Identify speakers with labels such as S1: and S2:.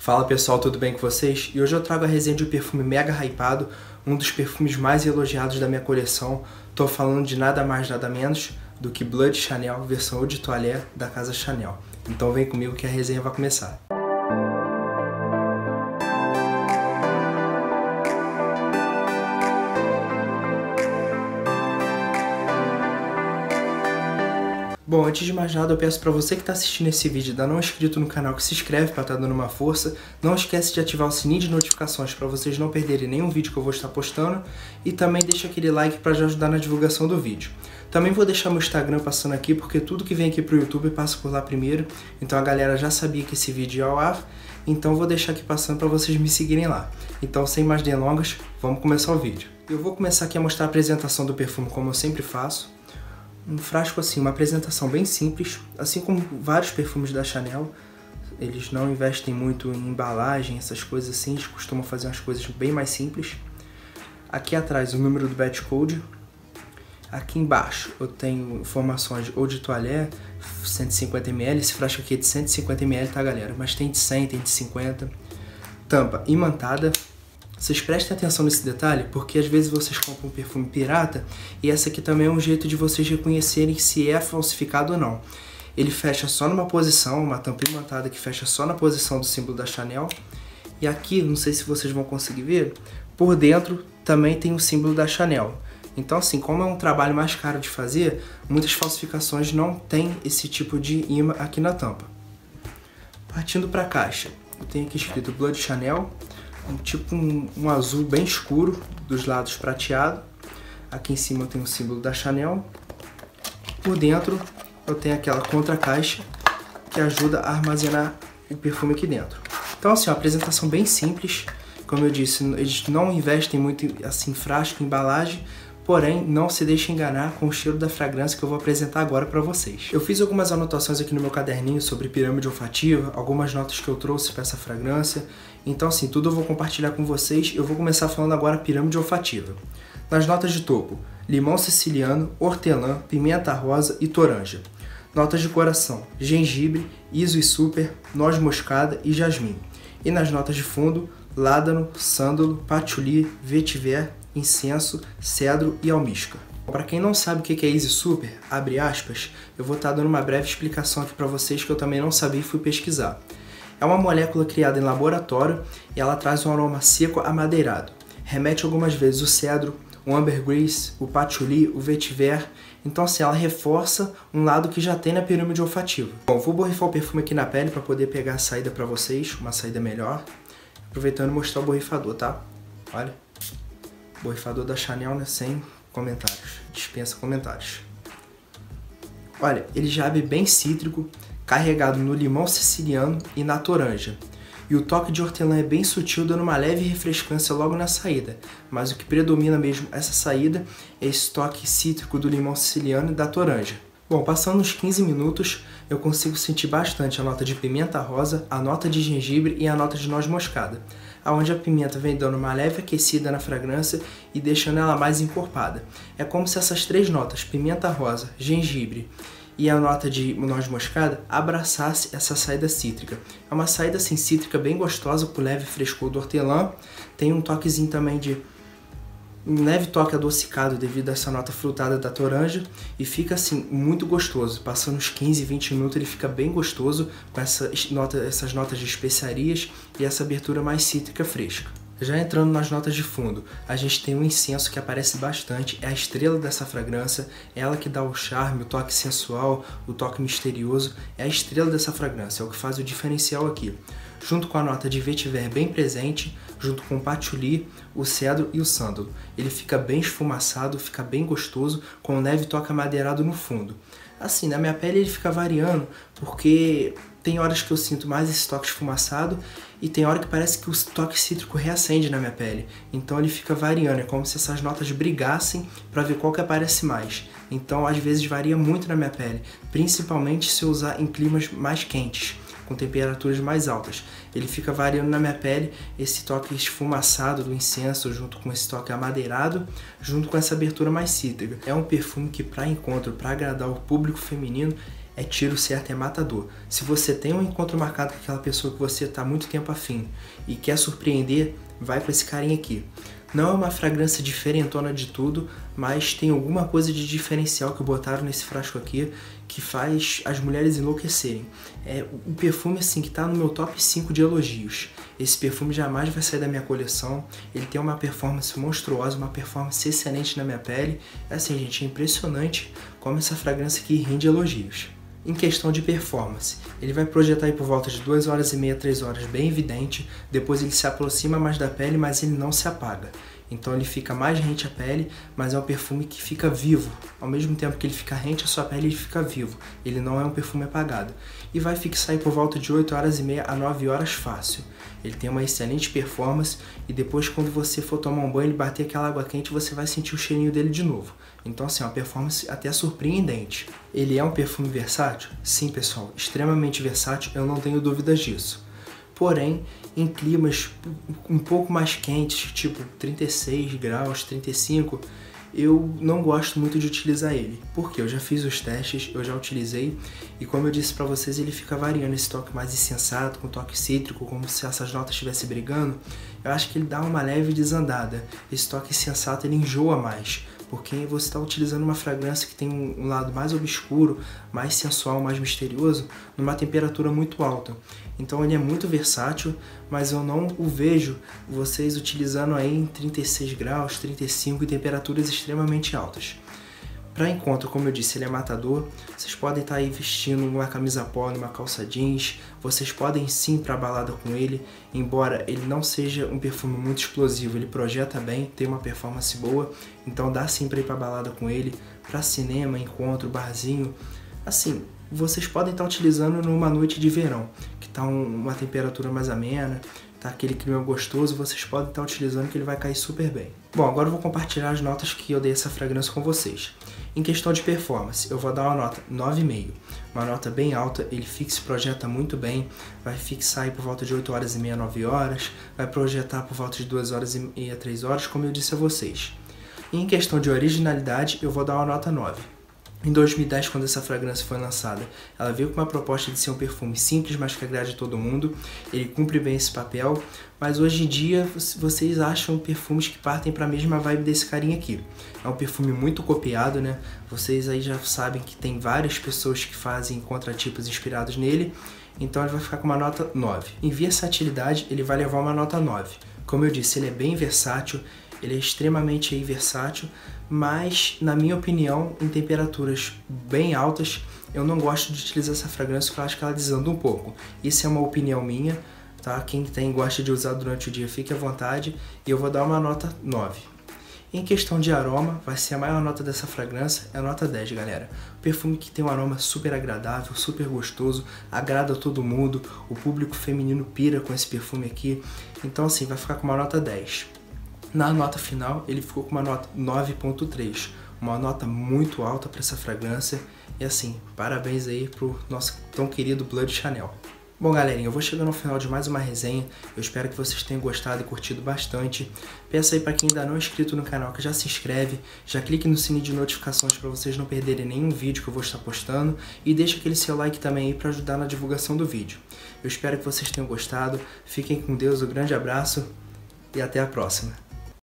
S1: Fala pessoal, tudo bem com vocês? E hoje eu trago a resenha de um perfume mega hypado, um dos perfumes mais elogiados da minha coleção. Tô falando de nada mais nada menos do que Blood Chanel versão Eau de Toilette da casa Chanel. Então vem comigo que a resenha vai começar. Bom, antes de mais nada, eu peço para você que está assistindo esse vídeo ainda não é inscrito no canal que se inscreve para estar tá dando uma força. Não esquece de ativar o sininho de notificações para vocês não perderem nenhum vídeo que eu vou estar postando. E também deixa aquele like para ajudar na divulgação do vídeo. Também vou deixar meu Instagram passando aqui, porque tudo que vem aqui pro YouTube passa por lá primeiro. Então a galera já sabia que esse vídeo ia ao ar. Então vou deixar aqui passando para vocês me seguirem lá. Então sem mais delongas, vamos começar o vídeo. Eu vou começar aqui a mostrar a apresentação do perfume como eu sempre faço um frasco assim, uma apresentação bem simples, assim como vários perfumes da Chanel. Eles não investem muito em embalagem, essas coisas assim, eles costumam fazer umas coisas bem mais simples. Aqui atrás o número do batch code. Aqui embaixo eu tenho informações ou de toalete, 150ml, esse frasco aqui é de 150ml, tá galera? Mas tem de 100, tem de 50. Tampa imantada, vocês prestem atenção nesse detalhe, porque às vezes vocês compram um perfume pirata e essa aqui também é um jeito de vocês reconhecerem se é falsificado ou não. Ele fecha só numa posição, uma tampa imantada que fecha só na posição do símbolo da Chanel. E aqui, não sei se vocês vão conseguir ver, por dentro também tem o símbolo da Chanel. Então, assim, como é um trabalho mais caro de fazer, muitas falsificações não tem esse tipo de imã aqui na tampa. Partindo para a caixa, eu tenho aqui escrito Blood Chanel, um tipo um, um, azul bem escuro, dos lados prateado. Aqui em cima eu tenho o símbolo da Chanel. Por dentro eu tenho aquela contra-caixa que ajuda a armazenar o perfume aqui dentro. Então assim, uma apresentação bem simples. Como eu disse, eles não investem muito assim, frasco, embalagem, Porém, não se deixe enganar com o cheiro da fragrância que eu vou apresentar agora para vocês. Eu fiz algumas anotações aqui no meu caderninho sobre pirâmide olfativa, algumas notas que eu trouxe para essa fragrância. Então, assim, tudo eu vou compartilhar com vocês. Eu vou começar falando agora pirâmide olfativa. Nas notas de topo, limão siciliano, hortelã, pimenta rosa e toranja. Notas de coração, gengibre, iso e super, noz moscada e jasmim. E nas notas de fundo, ládano, sândalo, patchouli, vetiver, incenso, cedro e almíscar. Para quem não sabe o que é Easy Super, abre aspas, eu vou estar dando uma breve explicação aqui para vocês que eu também não sabia e fui pesquisar. É uma molécula criada em laboratório e ela traz um aroma seco amadeirado. Remete algumas vezes o cedro, o ambergris, o patchouli, o vetiver. Então assim, ela reforça um lado que já tem na pirâmide olfativa. Bom, vou borrifar o perfume aqui na pele para poder pegar a saída para vocês, uma saída melhor. Aproveitando mostrar o borrifador, tá? Olha. Borrifador da Chanel, né? Sem comentários. Dispensa comentários. Olha, ele já abre bem cítrico, carregado no limão siciliano e na toranja. E o toque de hortelã é bem sutil, dando uma leve refrescância logo na saída. Mas o que predomina mesmo essa saída é esse toque cítrico do limão siciliano e da toranja. Bom, passando uns 15 minutos, eu consigo sentir bastante a nota de pimenta rosa, a nota de gengibre e a nota de noz moscada aonde a pimenta vem dando uma leve aquecida na fragrância e deixando ela mais encorpada. É como se essas três notas, pimenta rosa, gengibre e a nota de noz moscada abraçasse essa saída cítrica. É uma saída assim, cítrica bem gostosa com leve frescor do hortelã, tem um toquezinho também de um leve toque adocicado devido a essa nota frutada da toranja e fica assim muito gostoso. Passando uns 15, 20 minutos ele fica bem gostoso com essa nota, essas notas de especiarias e essa abertura mais cítrica fresca. Já entrando nas notas de fundo, a gente tem um incenso que aparece bastante, é a estrela dessa fragrância, é ela que dá o charme, o toque sensual, o toque misterioso, é a estrela dessa fragrância, é o que faz o diferencial aqui. Junto com a nota de vetiver bem presente, junto com o patchouli, o cedro e o sândalo. Ele fica bem esfumaçado, fica bem gostoso, com um leve toque amadeirado no fundo. Assim, na minha pele ele fica variando, porque tem horas que eu sinto mais esse toque esfumaçado e tem hora que parece que o toque cítrico reacende na minha pele. Então ele fica variando, é como se essas notas brigassem para ver qual que aparece mais. Então às vezes varia muito na minha pele, principalmente se eu usar em climas mais quentes com temperaturas mais altas. Ele fica variando na minha pele esse toque esfumaçado do incenso junto com esse toque amadeirado, junto com essa abertura mais cítrica. É um perfume que para encontro, para agradar o público feminino, é tiro certo, é matador. Se você tem um encontro marcado com aquela pessoa que você está muito tempo afim e quer surpreender, vai com esse carinha aqui. Não é uma fragrância diferentona de tudo, mas tem alguma coisa de diferencial que botaram nesse frasco aqui que faz as mulheres enlouquecerem. É um perfume assim que está no meu top 5 de elogios. Esse perfume jamais vai sair da minha coleção. Ele tem uma performance monstruosa, uma performance excelente na minha pele. É assim, gente, é impressionante como essa fragrância aqui rende elogios. Em questão de performance, ele vai projetar aí por volta de 2 horas e meia, 3 horas bem evidente, depois ele se aproxima mais da pele, mas ele não se apaga. Então ele fica mais rente à pele, mas é um perfume que fica vivo. Ao mesmo tempo que ele fica rente à sua pele, ele fica vivo. Ele não é um perfume apagado. E vai fixar por volta de 8 horas e meia a 9 horas fácil. Ele tem uma excelente performance e depois quando você for tomar um banho e bater aquela água quente, você vai sentir o cheirinho dele de novo. Então assim, é uma performance até surpreendente. Ele é um perfume versátil? Sim, pessoal, extremamente versátil, eu não tenho dúvidas disso. Porém, em climas um pouco mais quentes, tipo 36 graus, 35, eu não gosto muito de utilizar ele. Porque eu já fiz os testes, eu já utilizei e como eu disse para vocês, ele fica variando esse toque mais insensato, com toque cítrico, como se essas notas estivessem brigando. Eu acho que ele dá uma leve desandada. Esse toque insensato ele enjoa mais porque você está utilizando uma fragrância que tem um lado mais obscuro, mais sensual, mais misterioso, numa temperatura muito alta. Então ele é muito versátil, mas eu não o vejo vocês utilizando aí em 36 graus, 35 e temperaturas extremamente altas. Para encontro, como eu disse, ele é matador. Vocês podem estar tá aí vestindo uma camisa polo, uma calça jeans. Vocês podem sim para balada com ele, embora ele não seja um perfume muito explosivo, ele projeta bem, tem uma performance boa, então dá sim para ir para balada com ele, para cinema, encontro, barzinho. Assim, vocês podem estar tá utilizando numa noite de verão, que está uma temperatura mais amena, tá aquele clima gostoso, vocês podem estar utilizando que ele vai cair super bem. Bom, agora eu vou compartilhar as notas que eu dei essa fragrância com vocês. Em questão de performance, eu vou dar uma nota 9,5. Uma nota bem alta, ele fixa projeta muito bem, vai fixar aí por volta de 8 horas e meia, 9 horas, vai projetar por volta de 2 horas e meia, 3 horas, como eu disse a vocês. E em questão de originalidade, eu vou dar uma nota 9. Em 2010, quando essa fragrância foi lançada, ela veio com uma proposta de ser um perfume simples, mas que agrade todo mundo. Ele cumpre bem esse papel, mas hoje em dia vocês acham perfumes que partem para a mesma vibe desse carinha aqui. É um perfume muito copiado, né? Vocês aí já sabem que tem várias pessoas que fazem contratipos inspirados nele, então ele vai ficar com uma nota 9. Em versatilidade, ele vai levar uma nota 9. Como eu disse, ele é bem versátil, ele é extremamente aí, versátil, mas na minha opinião, em temperaturas bem altas, eu não gosto de utilizar essa fragrância porque eu acho que ela desanda um pouco. Isso é uma opinião minha, tá? Quem tem gosta de usar durante o dia, fique à vontade. E eu vou dar uma nota 9. Em questão de aroma, vai ser a maior nota dessa fragrância, é a nota 10, galera. Perfume que tem um aroma super agradável, super gostoso, agrada todo mundo, o público feminino pira com esse perfume aqui. Então assim, vai ficar com uma nota 10. Na nota final, ele ficou com uma nota 9.3, uma nota muito alta para essa fragrância. E assim, parabéns aí pro nosso tão querido Blood Chanel. Bom, galerinha, eu vou chegando ao final de mais uma resenha. Eu espero que vocês tenham gostado e curtido bastante. Peço aí para quem ainda não é inscrito no canal que já se inscreve, já clique no sininho de notificações para vocês não perderem nenhum vídeo que eu vou estar postando e deixa aquele seu like também aí para ajudar na divulgação do vídeo. Eu espero que vocês tenham gostado. Fiquem com Deus, um grande abraço e até a próxima.